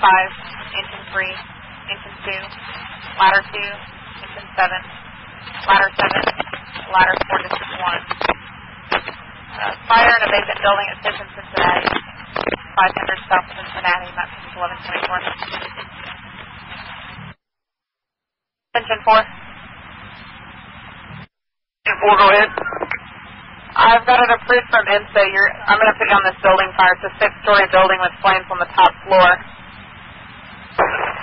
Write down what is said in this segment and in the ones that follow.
5, engine 3, engine 2, ladder 2, engine 7, ladder 7, ladder 4, district 1. Uh, fire in a vacant building at 5th and Cincinnati, 500 South Cincinnati, map 1124. Engine 4. Engine 4, go ahead. I've got it approved from INSA. You're, I'm going to put you on this building fire. It's a six-story building with flames on the top floor.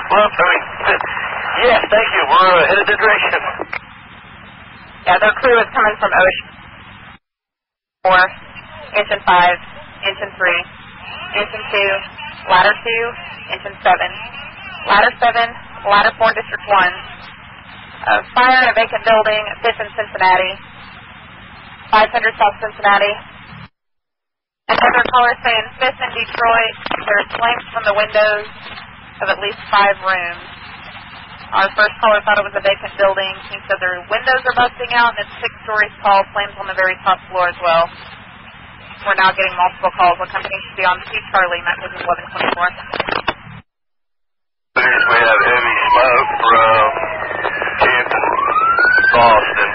Well, I mean, yes, thank you. We're uh, headed that direction. Yeah, their crew is coming from Ocean. 4, engine 5, engine 3, engine 2, ladder 2, engine 7, ladder 7, ladder 4, district 1. Uh, fire in a vacant building, 5th in Cincinnati, 500 South Cincinnati. Another caller saying 5th in Detroit, there's flames from the windows of at least five rooms. Our first caller thought it was a vacant building. He said their windows are busting out and it's six stories tall, flames on the very top floor as well. We're now getting multiple calls. What company should be on T Charlie, message 1124. We have heavy smoke from Canton, Boston.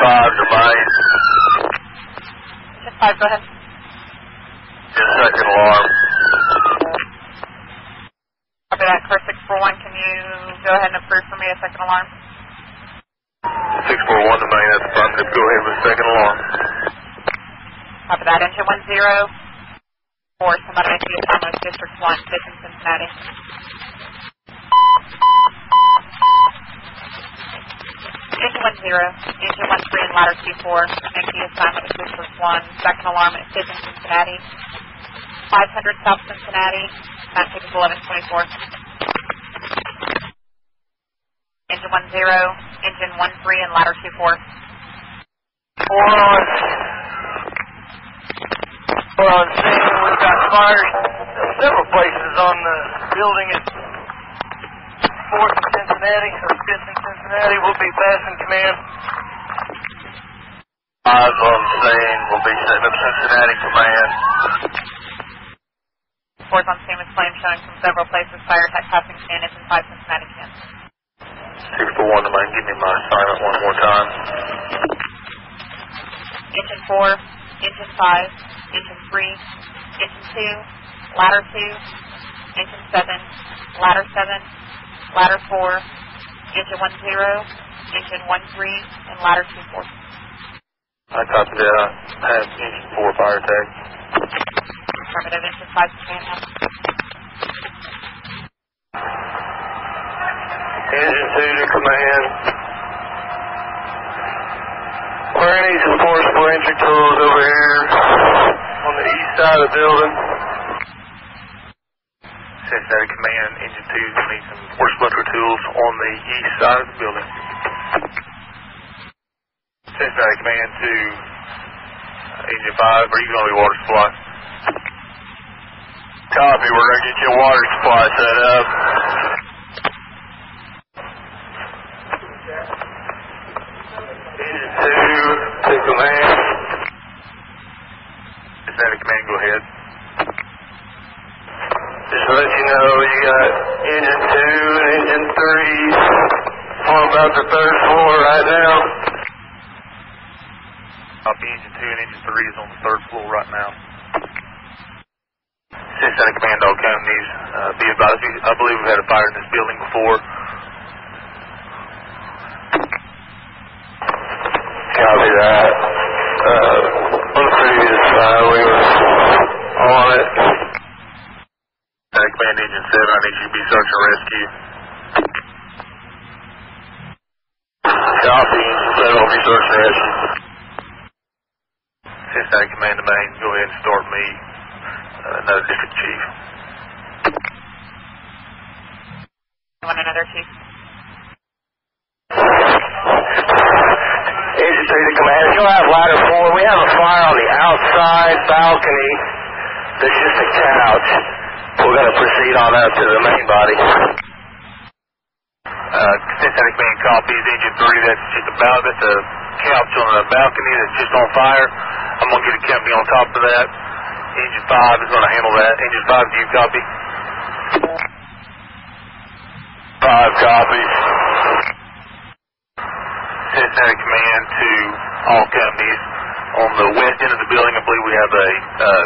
Five remain. Just five, go ahead. Just second alarm. Copy that, car 641. Can you go ahead and approve for me a second alarm? 641 to main, that's affirmative. Go ahead with second alarm. Copy that, engine 10. Or somebody make the assignment District 1, Vision, Cincinnati. Engine 10, engine 13 and ladder 24, make the assignment of District 1, second alarm at Vision, Cincinnati. 500 South Cincinnati, message 1124. Engine 10, engine 13 and ladder 24. Well, well, I'm saying we've got fires several places on the building at 4th and Cincinnati, or 5th and Cincinnati. We'll be passing command. Five on scene. We'll be setting up Cincinnati command. Fourth on scene with flames showing from several places. Fire attack passing command is in 5 Cincinnati command. 641 to main. Give me my assignment one more time. Engine 4, engine 5, engine 3, engine 2, ladder 2, engine 7, ladder 7, ladder 4, engine 10, engine 13, and ladder 24. I copy that. I have engine 4 fire attack. Affirmative, engine 5 command. Engine 2 to command. We're some forcible entry tools over here on the east side of the building. Cincinnati Command, Engine 2 is need some forcible entry tools on the east side of the building. Cincinnati Command to uh, Engine 5, are you going to be water supply? Copy, we're going to get you a water supply set up. Engine 2 to command. Cincinnati Command, go ahead. Just to let you know, you got engine 2 and engine 3 on about the third floor right now. Copy, engine 2 and engine 3 is on the third floor right now. Cincinnati Command, all companies, uh, be advised, I believe we've had a fire in this building before. Copy that. Uh, on the previous, uh, we were on it. Cincinnati Command, engine 7, I need you to be search and rescue. Copy, engine 7 will be search and rescue. Cincinnati Command to main, go ahead and start me, uh, another district chief. You want another chief? Engine 3 to command, you'll have ladder 4. We have a fire on the outside balcony. There's just a couch. We're going to proceed on up to the main body. Uh, Cincinnati Command copies engine 3. That's just about, that's a couch on the balcony that's just on fire. I'm going to get a company on top of that. Engine 5 is going to handle that. Engine 5, do you copy? 5 copies. Cincinnati Command to all companies. On the west end of the building, I believe we have a uh,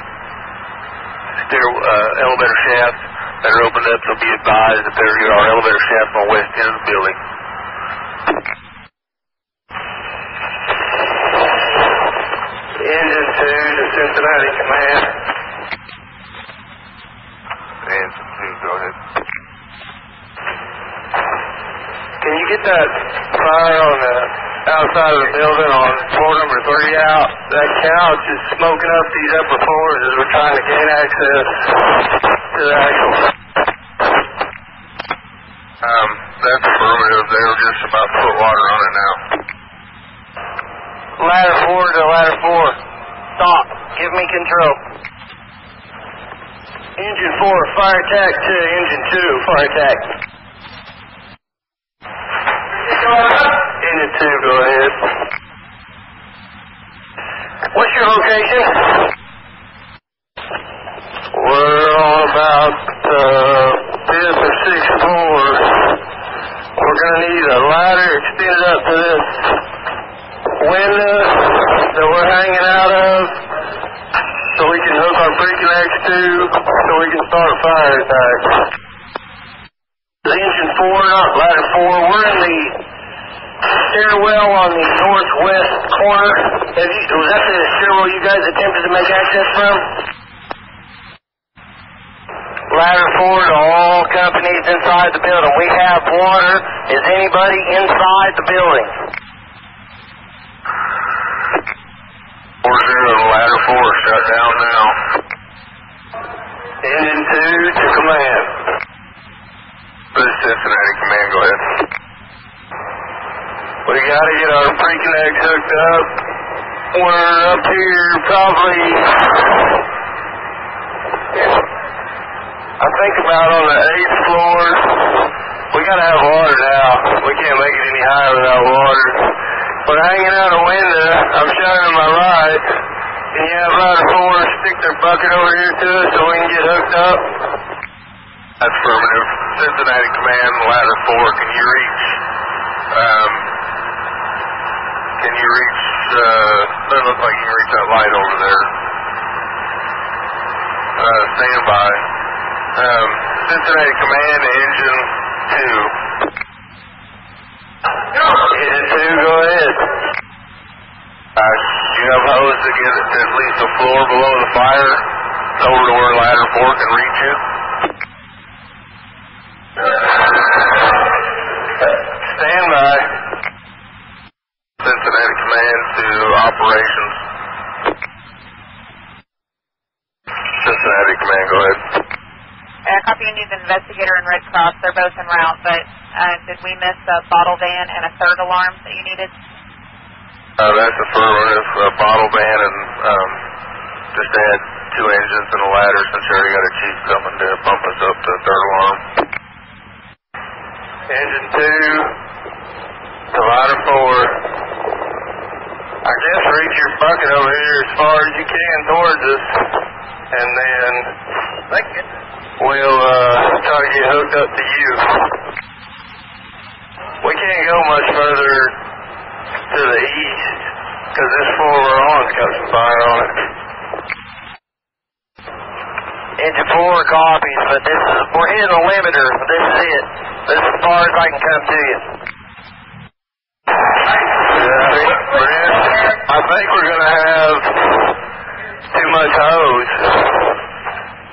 stair, uh, elevator shafts that are opened up, so be advised that there are elevator shafts on the west end of the building. Engine 2 to Cincinnati Command. Engine 2, go ahead. Can you get that fire on the outside of the building on floor number 3 out? That couch is smoking up these upper floors as we're trying to gain access to the actual... Um, that's affirmative. They were just about to put water on it now. Ladder 4 to ladder 4. Stop. Give me control. Engine 4, fire attack to engine 2, fire attack. Engine 2, go ahead. What's your location? We're on about uh, fifth or sixth floor. We're going to need a ladder extended up to this window that we're hanging out of so we can hook our pre-connects to so we can start a fire attack. Engine 4, not ladder 4. We're in the stairwell on the northwest corner. Have you, was that the stairwell you guys attempted to make access from? Ladder 4 to all companies inside the building. We have water. Is anybody inside the building? Four zero, ladder four, shut down now. Engine two to command. This is Cincinnati command, go ahead. We gotta get our pre-connects hooked up. We're up here probably, I think about on the eighth floor. We gotta have water now. We can't make it any higher without water. We're hanging out a window. I'm showing to my right. Can you have Rod 4 stick their bucket over here to us so we can get hooked up? Affirmative. Cincinnati Command, Ladder 4, can you reach, um, can you reach, uh, doesn't look like you can reach that light over there. Uh, stand by. Um, Cincinnati Command, engine 2. Engine 2, have hose to get at least the floor below the fire, over to where ladder four can reach it. Stand by. Cincinnati Command to operations. Cincinnati Command, go ahead. Uh, copy you need an investigator and Red Cross. They're both en route, but uh, did we miss a bottle van and a third alarm that you needed? Uh, that's affirmative. Uh, bottle van and um, just add two engines and a ladder since you already got a chief coming to pump us up to third alarm. Engine two to ladder four. I guess reach your bucket over here as far as you can towards us, and then we'll uh, try to get hooked up to you. We can't go much further to the east because this floor we're on's got some fire on it. Engine four copies, but this is we're hitting a limiter. This is it. This is as far as I can come to you. Yeah, I think we're gonna have too much hose.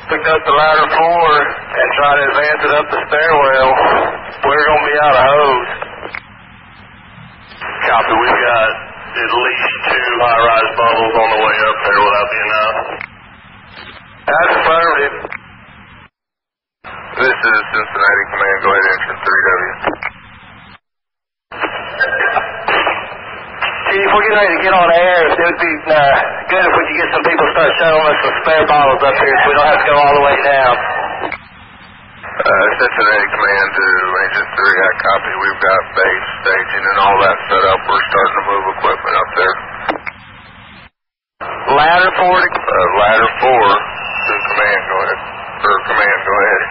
Picked up the ladder four and try to advance it up the stairwell. We're gonna be out of hose. Copy, we've got at least two high-rise bubbles on the way up there. Will that be enough? That's affirmative. This is Cincinnati Command. Go ahead, engine 3W. Chief, we're getting ready to get on air. It would be uh, good if we could get some people to start shuttling us some spare bottles up here so we don't have to go all the way down. Uh, Cincinnati Command to Engine 3, I copy. We've got base, staging, and all that set up. We're starting to move equipment up there. Ladder 4 to... Uh, ladder 4 to command, go ahead. Or command, go ahead.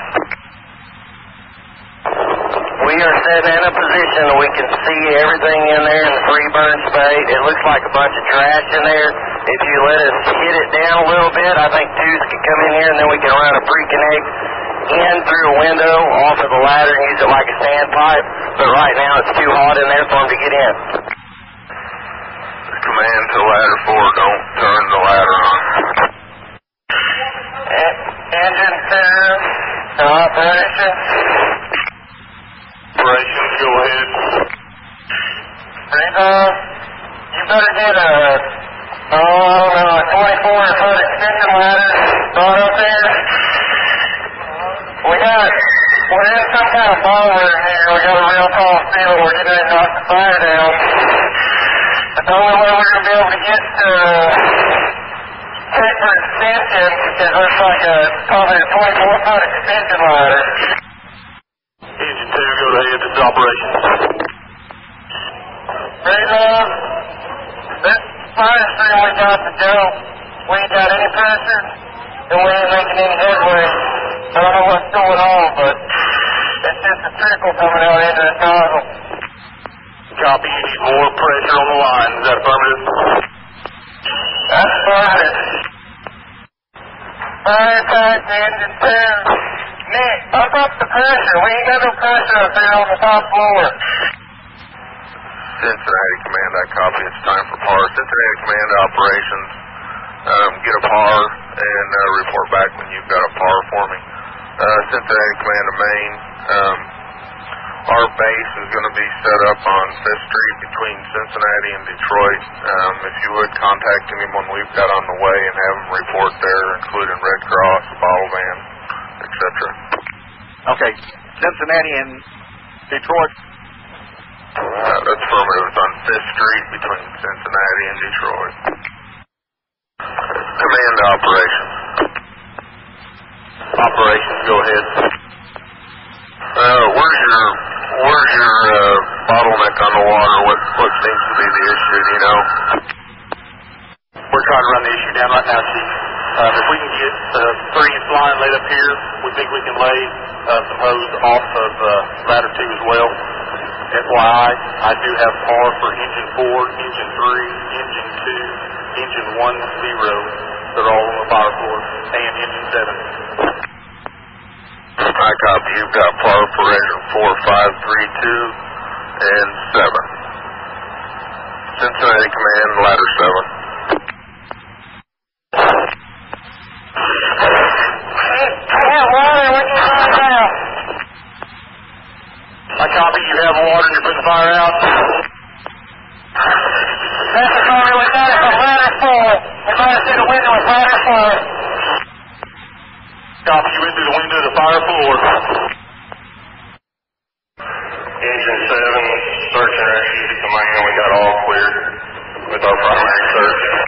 We are set in a position we can see everything in there in the free burn spade. It looks like a bunch of trash in there. If you let us hit it down a little bit, I think twos can come in here and then we can run a pre-connect in through a window off of the ladder and use it like a standpipe. But right now it's too hot in there for them to get in. Command to ladder 4, don't turn the ladder on. Engine 2, operation. Operations, go ahead. Uh, you better get a, oh, I don't know, a 24 foot extension ladder brought up there. We got, we're boiler in here. We got a real tall steel. We're getting ready to knock the fire down. The only way we're going to be able to get uh, paper extension is looks like a, probably a 24 foot extension ladder. Engine 2, go ahead. This is operations. Raise up. This fire stream we got to go. We ain't got any pressure, and we ain't making any headway. I don't know what's going on, but it's just a trickle coming out into the nozzle. Copy. You need more pressure on the line. Is that affirmative? That's affirmative. Fire attack engine 2. Nick, up up the pressure. We ain't got no pressure up there on the top floor. Cincinnati Command, I copy. It's time for PAR. Cincinnati Command operations. Um, get a PAR and uh, report back when you've got a PAR Cincinnati Command to main. Um, our base is going to be set up on Fifth Street between Cincinnati and Detroit. Um, if you would contact anyone we've got on the way and have them report there, including Red Cross, bottle van, etc. Okay. Cincinnati and Detroit. Uh, that's affirmative. It's on Fifth Street between Cincinnati and Detroit. Command operations. Operations, go ahead. Uh, where's your where's your uh, bottleneck on the water? What what seems to be the issue? Do you know? We're trying to run the issue down right now, Chief. Um, if we can get uh, three inch line laid up here, we think we can lay uh, some hose off of uh, ladder two as well. FYI, I do have par for engine four, engine three, engine two, engine one zero. They're all on the fire floor, and engine seven. I copy. You've got par for engine four, five, three, two, and seven. Cincinnati Command, ladder seven. Yeah, water. What you doing now? I copy. You have water and you're putting the fire out. That's the story we got it from ladder four. We're going to see the window with ladder four. Copy. You went through the window the fire floor. Engine seven, search and rescue command. We got all clear with our primary search.